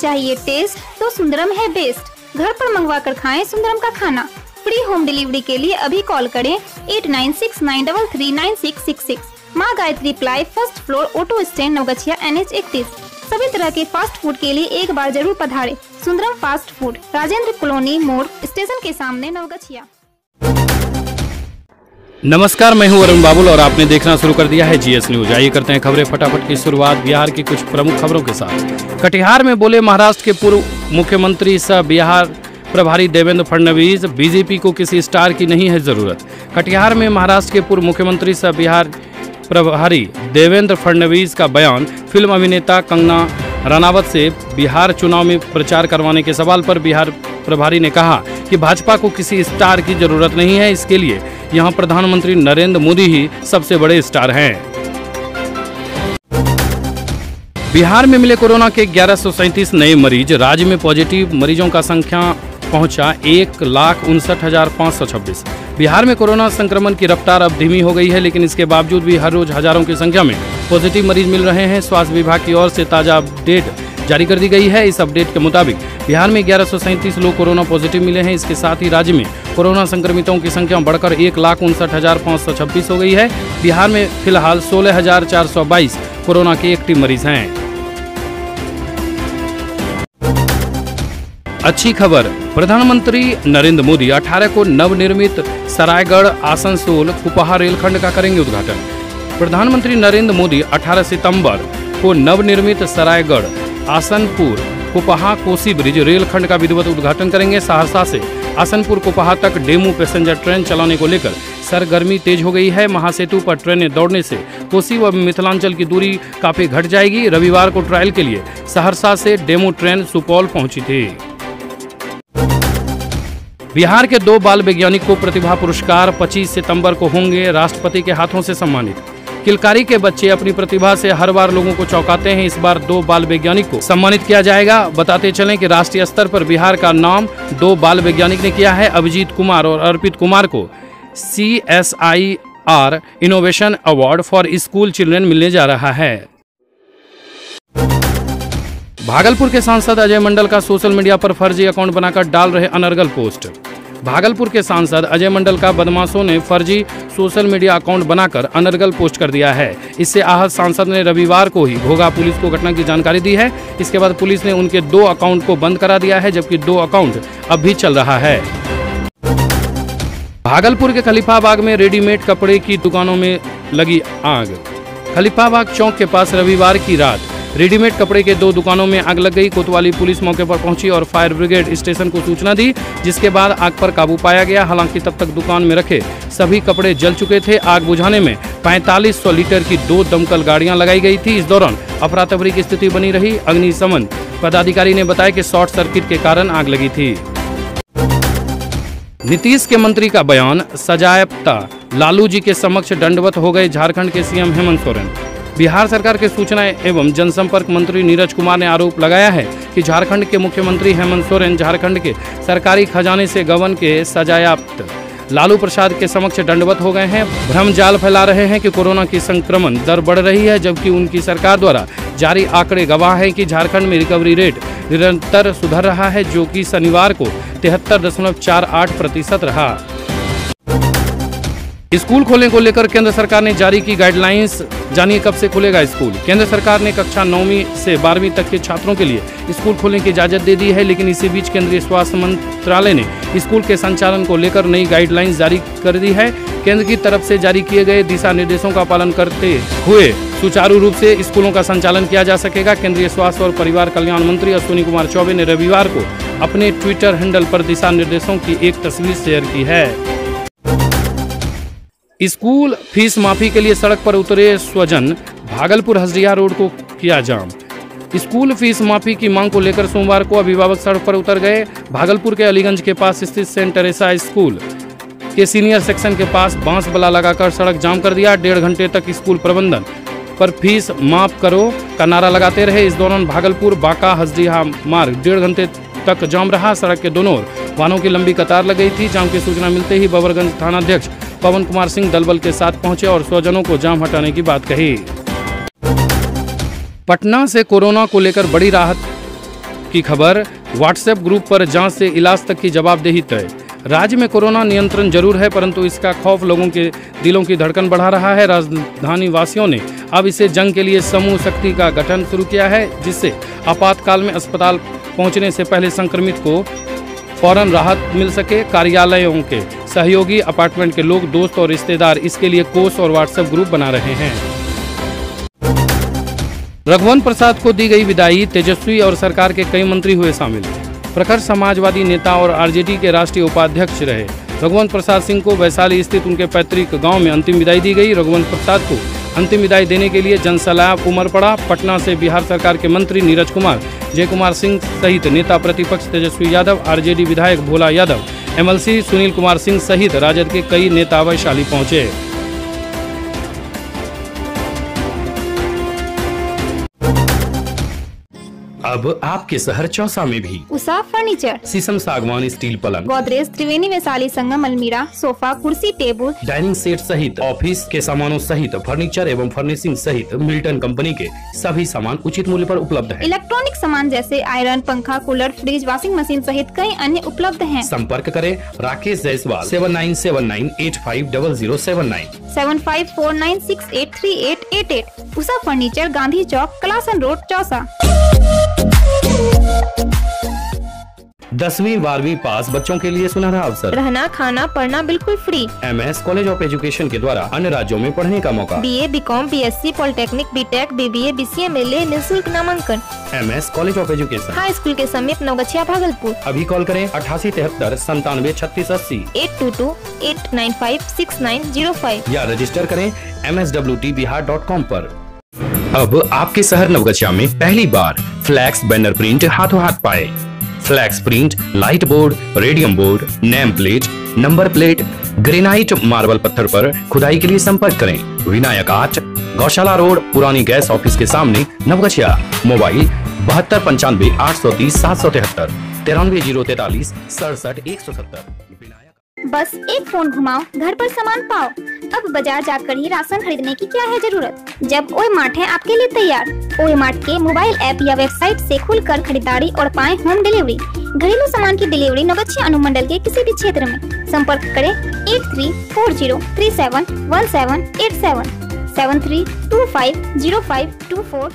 चाहिए टेस्ट तो सुंदरम है बेस्ट घर पर मंगवा कर खाएँ सुंदरम का खाना. फ्री होम डिलीवरी के लिए अभी कॉल करें eight nine six nine double three nine six six six माँ Gayatri ply first floor auto stand Navgachhia N H इकतीस. सभी तरह के फास्ट फ़ूड के लिए एक बार ज़रूर पधारे. Sundaram fast food Rajendra colony, मोड़ स्टेशन के सामने नवगछिया. नमस्कार, मैं हूँ अरुण बाबुल और आपने देखना शुरू कर दिया है जीएस न्यूज़। आइए करते हैं खबरें फटाफट की शुरुआत बिहार की कुछ प्रमुख खबरों के साथ। कटिहार में बोले, महाराष्ट्र के पूर्व मुख्यमंत्री सह बिहार प्रभारी देवेंद्र फडणवीस, बीजेपी को किसी स्टार की नहीं है ज़रूरत। कटिहार में महाराष्ट्र के पूर्व मुख्यमंत्री सह बिहार प्रभारी देवेंद्र फडणवीस का बयान, फ़िल्म अभिनेता कंगना रनावत से बिहार चुनाव में प्रचार करवाने के सवाल पर बिहार प्रभारी ने कहा कि भाजपा को किसी स्टार की ज़रूरत नहीं है। इसके लिए यहाँ प्रधानमंत्री नरेंद्र मोदी ही सबसे बड़े स्टार हैं। बिहार में मिले कोरोना के ग्यारह नए मरीज़, राज्य में पॉजिटिव मरीजों का संख्या पहुँचा एक लाख उनसठ हज़ार पाँच सौ छब्बीस। बिहार में कोरोना संक्रमण की रफ्तार अब धीमी हो गई है, लेकिन इसके बावजूद भी हर रोज हज़ारों की संख्या में पॉजिटिव मरीज़ मिल रहे हैं। स्वास्थ्य विभाग की ओर से ताज़ा अपडेट जारी कर दी गई है। इस अपडेट के मुताबिक, बिहार में ग्यारह लोग कोरोना पॉजिटिव मिले हैं। इसके साथ ही राज्य में कोरोना संक्रमितों की संख्या बढ़कर एक लाख उनसठ हज़ार पाँच सौ छब्बीस हो गई है। बिहार में फ़िलहाल सोलह हज़ार चार सौ बाईस कोरोना के एक्टिव मरीज़ हैं। अच्छी खबर, प्रधानमंत्री नरेंद्र मोदी 18 को नवनिर्मित सरायगढ़ आसनसोल कुपहा रेलखंड का करेंगे उद्घाटन। प्रधानमंत्री नरेंद्र मोदी 18 सितंबर को नवनिर्मित सरायगढ़, आसनपुर, कुपहा कोसी ब्रिज रेलखंड का विधिवत उद्घाटन करेंगे। सहरसा से आसनपुर कुपहा तक डेमू पैसेंजर ट्रेन चलाने को लेकर सरगर्मी तेज हो गई है। महासेतु पर ट्रेनें दौड़ने से कोसी व मिथिलांचल की दूरी काफ़ी घट जाएगी। रविवार को ट्रायल के लिए सहरसा से डेमू ट्रेन सुपौल पहुँची थी। बिहार के दो बाल वैज्ञानिक को प्रतिभा पुरस्कार 25 सितंबर को होंगे। राष्ट्रपति के हाथों से सम्मानित किलकारी के बच्चे अपनी प्रतिभा से हर बार लोगों को चौंकाते हैं। इस बार दो बाल वैज्ञानिक को सम्मानित किया जाएगा। बताते चलें कि राष्ट्रीय स्तर पर बिहार का नाम दो बाल वैज्ञानिक ने किया है। अभिजीत कुमार और अर्पित कुमार को C S I R innovation award for school children मिलने जा रहा है। भागलपुर के सांसद अजय मंडल का सोशल मीडिया पर फर्जी अकाउंट बनाकर डाल रहे अनर्गल पोस्ट। भागलपुर के सांसद अजय मंडल का बदमाशों ने फर्जी सोशल मीडिया अकाउंट बनाकर अनर्गल पोस्ट कर दिया है। इससे आहत सांसद ने रविवार को ही घोगा पुलिस को घटना की जानकारी दी है। इसके बाद पुलिस ने उनके दो अकाउंट को बंद करा दिया है, जबकि दो अकाउंट अब भी चल रहा है। भागलपुर के खलीफाबाग में रेडीमेड कपड़े की दुकानों में लगी आग। खलीफाबाग चौक के पास रविवार की रात रेडीमेड कपड़े के दो दुकानों में आग लग गई। कोतवाली पुलिस मौके पर पहुँची और फायर ब्रिगेड स्टेशन को सूचना दी, जिसके बाद आग पर काबू पाया गया। हालाँकि तब तक दुकान में रखे सभी कपड़े जल चुके थे। आग बुझाने में पैंतालीस लीटर की दो दमकल गाड़ियाँ लगाई गई थी। इस दौरान अफरा तफरी की स्थिति बनी रही। अग्निशमन पदाधिकारी ने बताया कि शॉर्ट सर्किट के कारण आग लगी थी। नीतीश के मंत्री का बयान सजायबता लालू जी के समक्ष दंडवत हो गए झारखंड के सीएम हेमंत सोरेन। बिहार सरकार के सूचना एवं जनसंपर्क मंत्री नीरज कुमार ने आरोप लगाया है कि झारखंड के मुख्यमंत्री हेमंत सोरेन झारखंड के सरकारी खजाने से गबन के सजायाप्त। लालू प्रसाद के समक्ष दंडवत हो गए हैं। भ्रम जाल फैला रहे हैं कि कोरोना की संक्रमण दर बढ़ रही है, जबकि उनकी सरकार द्वारा जारी आंकड़े गवाह हैं कि झारखंड में रिकवरी रेट निरंतर सुधर रहा है, जो कि शनिवार को तिहत्तर दशमलव चार आठ प्रतिशत रहा। स्कूल खोलने को लेकर केंद्र सरकार ने जारी की गाइडलाइंस जानिए कब से खुलेगा स्कूल। केंद्र सरकार ने कक्षा नौवीं से बारहवीं तक के छात्रों के लिए स्कूल खोलने की इजाज़त दे दी है, लेकिन इसी बीच केंद्रीय स्वास्थ्य मंत्रालय ने स्कूल के संचालन को लेकर नई गाइडलाइंस जारी कर दी है। केंद्र की तरफ़ से जारी किए गए दिशा निर्देशों का पालन करते हुए सुचारू रूप से स्कूलों का संचालन किया जा सकेगा। केंद्रीय स्वास्थ्य और परिवार कल्याण मंत्री अश्विनी कुमार चौबे ने रविवार को अपने ट्विटर हैंडल पर दिशा निर्देशों की एक तस्वीर शेयर की है। स्कूल फ़ीस माफ़ी के लिए सड़क पर उतरे स्वजन भागलपुर हजरिया रोड को किया जाम। स्कूल फ़ीस माफ़ी की मांग को लेकर सोमवार को अभिभावक सड़क पर उतर गए। भागलपुर के अलीगंज के पास स्थित सेंट टेरेसा स्कूल के सीनियर सेक्शन के पास बाँस बला लगाकर सड़क जाम कर दिया। डेढ़ घंटे तक स्कूल प्रबंधन पर फ़ीस माफ़ करो का नारा लगाते रहे। इस दौरान भागलपुर, बांका, हजरिया मार्ग डेढ़ घंटे तक जाम रहा। सड़क के दोनों वाहनों की लंबी कतार लग गई थी। जाम की सूचना मिलते ही बबरगंज थानाध्यक्ष पवन कुमार सिंह दलबल के साथ पहुँचे और स्वजनों को जाम हटाने की बात कही। पटना से कोरोना को लेकर बड़ी राहत की खबर व्हाट्सएप ग्रुप पर जाँच से इलाज तक की जवाबदेही तय। राज्य में कोरोना नियंत्रण ज़रूर है, परंतु इसका खौफ लोगों के दिलों की धड़कन बढ़ा रहा है। राजधानी वासियों ने अब इसे जंग के लिए समूह शक्ति का गठन शुरू किया है, जिससे आपातकाल में अस्पताल पहुँचने से पहले संक्रमित को फ़ौरन राहत मिल सके। कार्यालयों के सहयोगी अपार्टमेंट के लोग, दोस्त और रिश्तेदार इसके लिए कोष और व्हाट्सएप ग्रुप बना रहे हैं। रघुवंत प्रसाद को दी गई विदाई तेजस्वी और सरकार के कई मंत्री हुए शामिल। प्रखर समाजवादी नेता और आरजेडी के राष्ट्रीय उपाध्यक्ष रहे। रघुवंत प्रसाद सिंह को वैशाली स्थित उनके पैतृक गाँव में अंतिम विदाई दी गई। रघुवंत प्रसाद को अंतिम विदाई देने के लिए जनसलाब उमर पड़ा। पटना से बिहार सरकार के मंत्री नीरज कुमार जय कुमार सिंह सहित नेता प्रतिपक्ष तेजस्वी यादव, आरजेडी विधायक भोला यादव एमएलसी सुनील कुमार सिंह सहित राजद के कई नेता वैशाली पहुँचे। अब आपके शहर चौसा में भी। उषा फर्नीचर। शीशम सागवान स्टील पलंग। गोदरेज त्रिवेणी वैशाली संगम अलमीरा सोफा कुर्सी टेबल। डाइनिंग सेट सहित ऑफ़िस के सामानों सहित फर्नीचर एवं फर्निशिंग सहित मिल्टन कंपनी के सभी सामान उचित मूल्य पर उपलब्ध है। इलेक्ट्रॉनिक सामान जैसे आयरन पंखा कूलर फ्रिज वॉशिंग मशीन सहित कई अन्य उपलब्ध है। संपर्क करें Rakesh Jaiswal seven nine seven nine eight five double zero seven nine. Seven five four nine six eight three eight eight eight. Usha furniture Gandhi Chowk Kalasan road Chausa. दसवीं बारहवीं पास बच्चों के लिए सुनहरा अवसर। रहना खाना पढ़ना बिल्कुल free M S college of education के द्वारा अन्य राज्यों में पढ़ने का मौका। B A B com B S C polytechnic B tech B B A B C M L A निःशुल्क नामांकन। M S college of education high school के समीप नवगछिया भागलपुर। अभी कॉल करें अठासी तिहत्तर संतानवे छत्तीस अस्सी। Eight two two eight nine five six nine zero five या रजिस्टर करें M S W T Bihar dot com पर। अब आपके शहर नवगछिया में पहली बार फ्लैक्स बैनर प्रिंट हाथों हाथ पाए। Flex print, light board, radium board, name plate, number plate, granite marble पत्थर पर खुदाई के लिए संपर्क करें। विनायक आर्ट गौशाला रोड, पुरानी गैस ऑफ़िस के सामने नवगछिया। मोबाइल बहत्तर पंचानवे आठ सौ तीस सात सौ तिहत्तर, तिरानवे ज़ीरो तैतालीस सड़सठ एक सौ सत्तर। बस एक फ़ोन घुमाओ, घर पर सामान पाओ। अब बाज़ार जाकर ही राशन खरीदने की क्या है ज़रूरत? जब ओए मार्ट है आपके लिए तैयार। ओए मार्ट के मोबाइल ऐप या वेबसाइट से खुलकर खरीदारी और पाए होम डिलीवरी। घरेलू सामान की डिलीवरी नवच्छी अनुमंडल के किसी भी क्षेत्र में। संपर्क करें eight three four zero three seven one seven eight seven seven three two five zero five two four